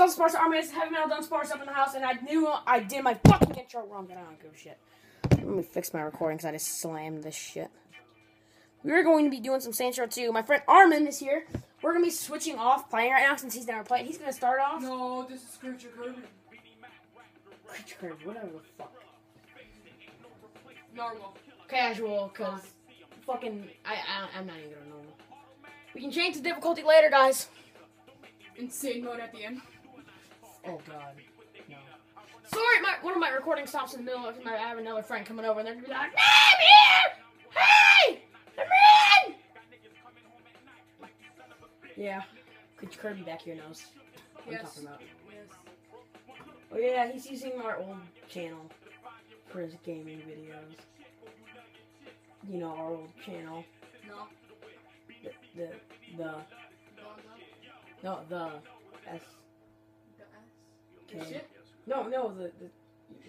up, Dunsparce? Army is heavy metal Dunsparce up in the house, and I knew I did my fucking intro wrong, but I don't give a shit. Let me fix my recording because I just slammed this shit. We're going to be doing some Saints Row 2. My friend Armin is here. We're going to be switching off playing right now since he's never played. He's going to start off. No, this is Creature Kirby. Creature Curve, whatever the fuck. Normal. Casual, because fucking. I, I, I'm not even going to normal. We can change the difficulty later, guys. Insane mode at the end. Oh god. No. Sorry, my one of my recording stops in the middle of my I have another friend coming over and they're gonna be like, I'm here! Hey! I'm in! Yeah. Could Kirby back here knows what Yes. I'm talking about. Yes. Oh yeah, he's using our old channel for his gaming videos. You know, our old channel. No. The the the no the S The S. K. No, no, the, the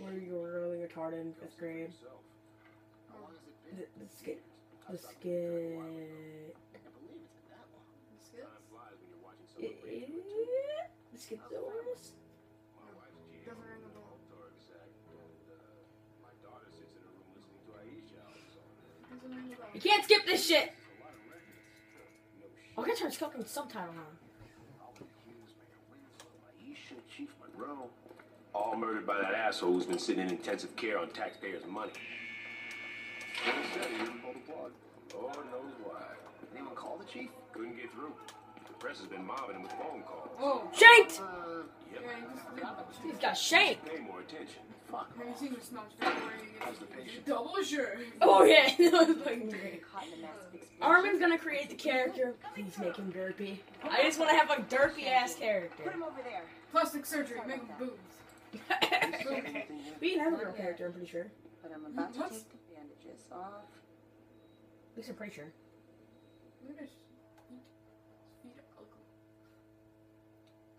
where you were really retarded in fifth grade. The, the skit. The skit. the skits? It, it, the skit. Doesn't ring a bell. Doesn't ring a bell. You can't skip this shit! I'm gonna turn fucking subtitle on. Monroe. All murdered by that asshole who's been sitting in intensive care on taxpayers' money. Lord knows why. Anyone call the chief? Couldn't get through. The press has been mobbing him with phone calls. Oh. Shanked! Uh, yep. you just He's got shanked! Pay more attention. Fuck. Have you seen the Smash video where he How's the patient? double shirt? Oh yeah, that was fucking great. Caught in a massive explosion. Armin's gonna create the character. Please make him derpy. I just wanna have a derpy ass character. Put him over there. Plastic surgery, make him boobs. we can have a girl character, I'm pretty sure. But I'm about to What? take the bandages off. At least I'm pretty sure.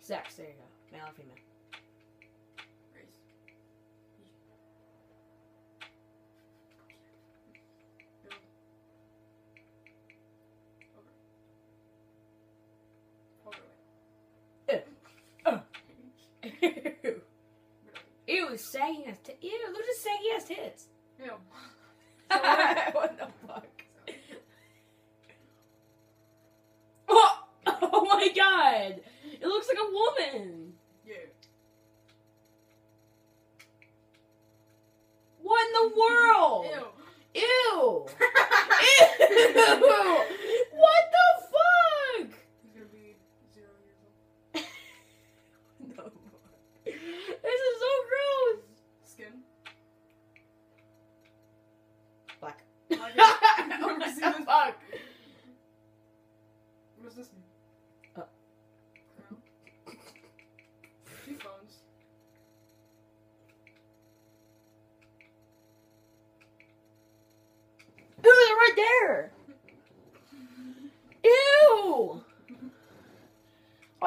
Sex, there you go. Male or female. Race. Bill. Over. Overweight. Ew. Ew, sagging ass tits. Ew, look at his saggy ass tits. Ew. what looks like a woman! Yeah. What in the world? Ew. Ew! Ew!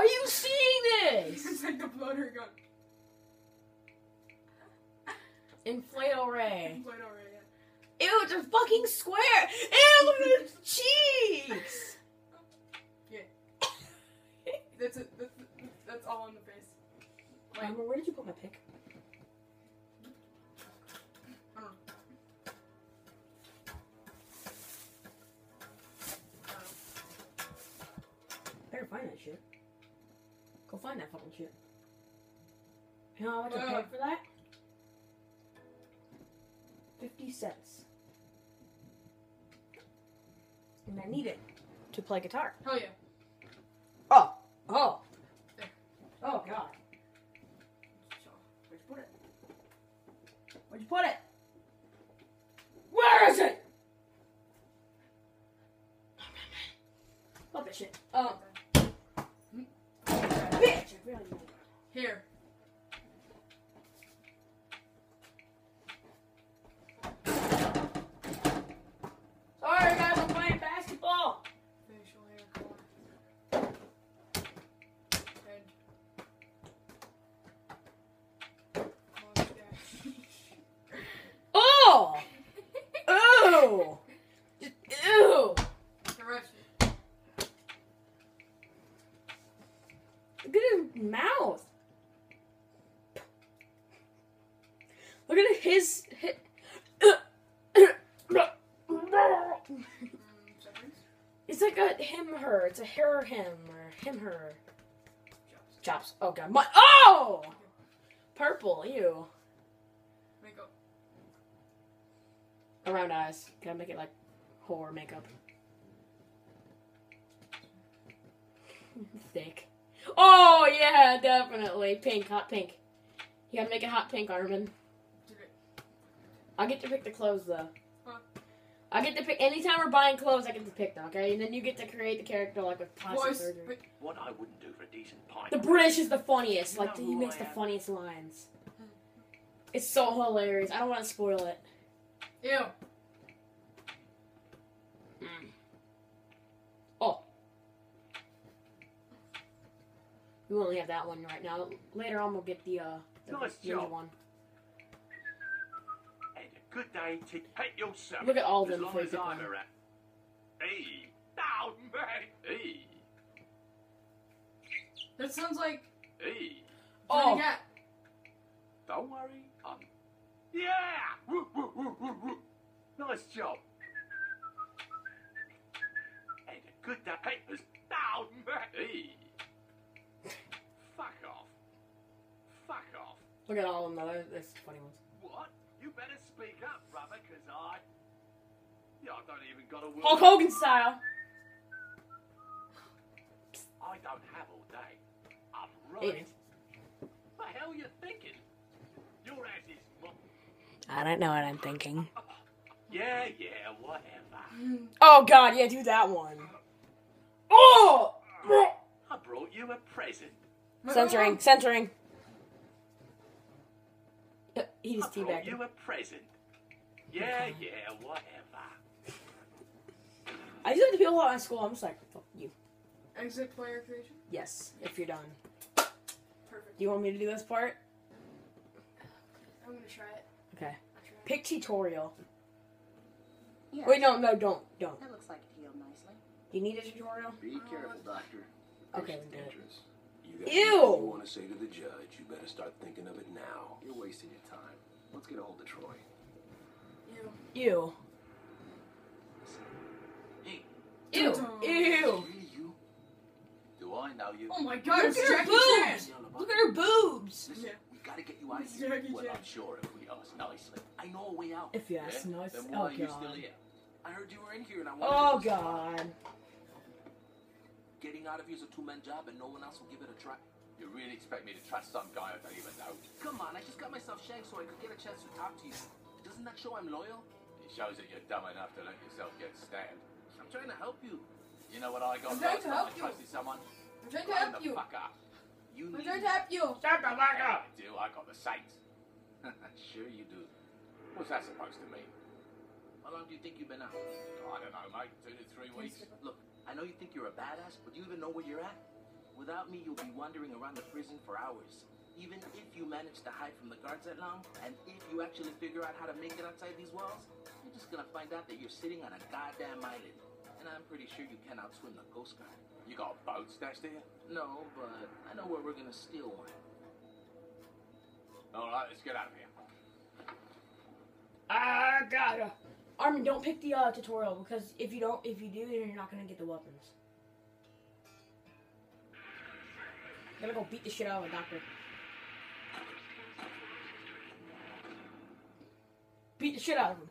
Are you seeing this? it's like the bloater gun. Inflate Ray. Ew, it's a fucking square! Ew, look at its cheeks! That's it. That's, that's all on the face. Like, Amber, where did you put my pick? Find that fucking shit. You know how much I paid for that? 50 cents. And I need it to play guitar. Hell yeah. Oh! Oh! Oh, God. Where'd you put it? Where'd you put it? Where is it? Oh, Love that shit. Oh, bitch! I really need it. Here. Sorry, guys, I'm playing basketball. Facial hair color. Head. Mustache. Oh! Ew! Just, ew! The rest. Look at his mouth. his. his Mm, seconds. It's like a him her. It's a her him or him her. Chops. Oh god. My oh. Purple. Ew. Makeup. Around eyes. Gotta make it like horror makeup. Thick. Oh yeah, definitely pink, hot pink. You gotta make it hot pink, Armin. Okay. I get to pick the clothes though. I get to pick anytime we're buying clothes. I get to pick them, okay? And then you get to create the character like with plastic Voice. surgery. What I wouldn't do for a decent pint. The British is the funniest. You Like he makes the funniest lines. It's so hilarious. I don't want to spoil it. Ew. Oh. We only have that one right now. Later on, we'll get the uh the Nice other one. And a good day to hate yourself. Look at all of as them long as I'm one. around. Hey, down, man. Hey, That sounds like hey. Oh. Johnny Gat. Don't worry. Um, yeah. Woo, woo, woo, woo, woo. Nice job. And a good day. Hey, as down, man. Hey. Fuck off. Fuck off. Look at all of them. though. There's funny ones. Yeah, I don't even got a word. Hulk Hogan style. I don't have all day. I'm Hey, right. What the hell you thinking? Your ass is. I don't know what I'm thinking. Yeah, yeah, whatever. Oh God, yeah, do that one. Oh. I brought you a present. Censoring, censoring. Uh, He I just brought teabagged. you a present. Yeah, yeah, whatever. I used to at school. I'm just like, fuck you. Exit player creation. Yes, if you're done. Perfect. Do you want me to do this part? I'm gonna try it. Okay. I'll try it. Pick tutorial. Yeah. Wait, no, no, don't, don't. That looks like it healed nicely. Do you need a tutorial? Be uh, careful, doctor. Okay, It's we did dangerous. You got Ew. you want to say to the judge, you better start thinking of it now. You're wasting your time. Let's get a hold of Troy. Ew. Ew. Hey, Ew. Dun-dun. Ew. Do I know you? Oh my god, it's Look at her Jackie boobs. Chan. Look at her boobs. Listen, Yeah. we gotta get you out of here. Well, I'm sure if we ask nicely. I know a way out. If you ask yeah? nice- Then oh, are you God. still here? I heard you were in here and I Oh wanted to... Oh god. Getting out of here is a two-man job and no one else will give it a try. You really expect me to trust some guy I don't even know? Come on, I just got myself shanked so I could get a chance to talk to you. Doesn't that show I'm loyal? It shows that you're dumb enough to let yourself get stabbed. I'm trying to help you. You know what I got I'm trying to help I you. trusted someone? I'm trying to Line help the you. fuck up. You I'm need trying to help you. Shut the fuck up! I do. I got the Saints. sure you do. What's that supposed to mean? How long do you think you've been out? I don't know, mate. Two to three weeks. Look, I know you think you're a badass, but do you even know where you're at? Without me, you'll be wandering around the prison for hours. Even if you manage to hide from the guards that long, and if you actually figure out how to make it outside these walls, you're just gonna find out that you're sitting on a goddamn island. And I'm pretty sure you can outswim the Coast Guard. You got a boat stashed here? No, but I know where we're gonna steal one. All right, let's get out of here. Ah, God. Armin, don't pick the uh, tutorial because if you don't, if you do, then you're not gonna get the weapons. I'm gonna go beat the shit out of a doctor. Beat the shit out of him.